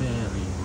very